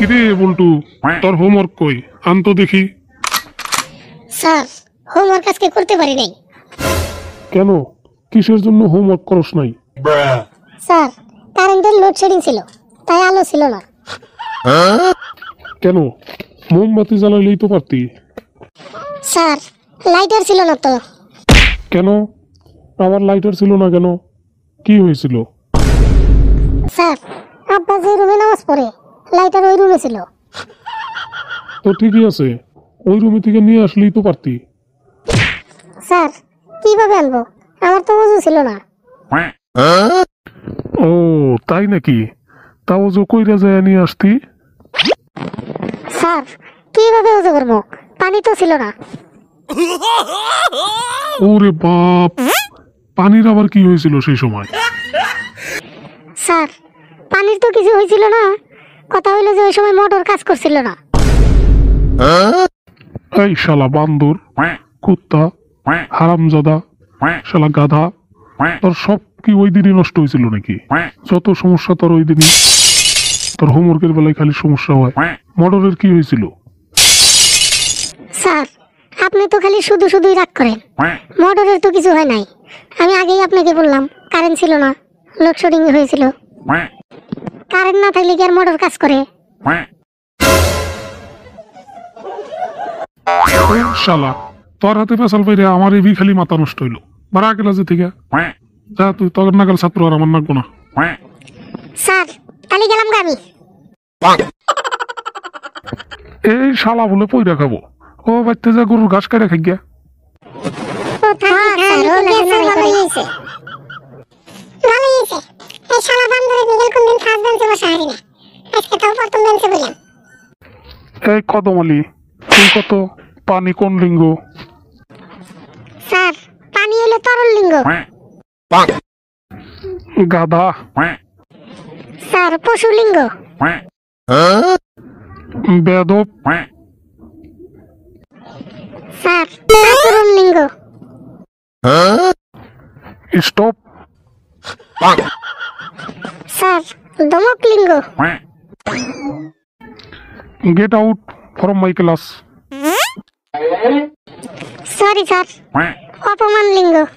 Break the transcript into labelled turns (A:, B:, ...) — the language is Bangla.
A: কিরে বল্টু তোর হোমওয়ার্ক কই? আন্ত দেখি।
B: স্যার হোমওয়ার্ক আজকে করতে পারি নাই।
A: কেন? কিসের জন্য হোমওয়ার্ক করস নাই?
B: স্যার কারেন্টের লোডশেডিং ছিল তাই আলো ছিল না।
A: কেন? মোমবাতি জ্বালাইলেই তো পারতি।
B: স্যার লাইটার ছিল না তো।
A: কেন? আমার লাইটার ছিল না কেন? কি হয়েছিল?
B: স্যার আব্বা যে রুমে নামাজ পড়ে লাইটার ওই রুমে ছিল।
A: তো ঠিকই আছে। ওই রুমে থেকে নিয়ে আসলেই তো পারতি।
B: স্যার কীভাবে আনব? আমার তো বুঝু ছিল না।
A: ও তাই নাকি? তাও যে কইরা যায় নিয়ে আসতি?
B: স্যার কীভাবে উজু করব? পানি তো ছিল না।
A: ওরে বাপ! পানির আবার কি হয়েছিল সেই সময়?
B: স্যার পানির তো কিছু হয়েছিল না। কথা হইল যে ওই সময় মোটর কাজ করছিল না।
A: এই শালা বান্দর কুত্তা হারামজাদা শালা গাধা তোর সব কি ওই দিনই নষ্ট হয়েছিল নাকি? যত সমস্যা তোর ওই দিনই। তোর হোমওয়ার্কের বেলায় খালি সমস্যা হয়। মডেলের কি হয়েছিল
B: স্যার আপনি তো খালি শুধু শুধুই রাগ করেন। মোটরের তো কিছু হয় নাই। আমি আগেই আপনাকে বললাম কারেন্ট ছিল না লোডশেডিং হয়েছিল। কারেন্ট না থাকলে কি আর মোটর কাজ করে?
A: শালা তোর হাতে পেশাল পাইরে আমার এবি খালি মাথা নষ্ট হইল। বারা যে থেকে। যা তুই তোর নাগাল ছাত্র আর আমার নাকবো না।
B: স্যার তাহলে গেলাম গা আমি।
A: এই শালা বলে পয়রা খাব। ও বাচ্চা যা গরুর ঘাস কাটে খাই গিয়া।
B: গেছে ভালোই হয়েছে। এই শালা বেঞ্চে বসে হারি না। আজকে তাও প্রথম বেঞ্চে বললাম
A: এই তুই কত পানি কোন লিঙ্গ?
B: স্যার পানি হলো তরল লিঙ্গ।
A: গাধা।
B: স্যার পশু লিঙ্গ।
A: বেদব।
B: স্যার আচরণ লিঙ্গ।
A: Stop.
B: Sir Domoklingo.
A: Get out from my class.
B: Sorry, sir. Opaman lingo.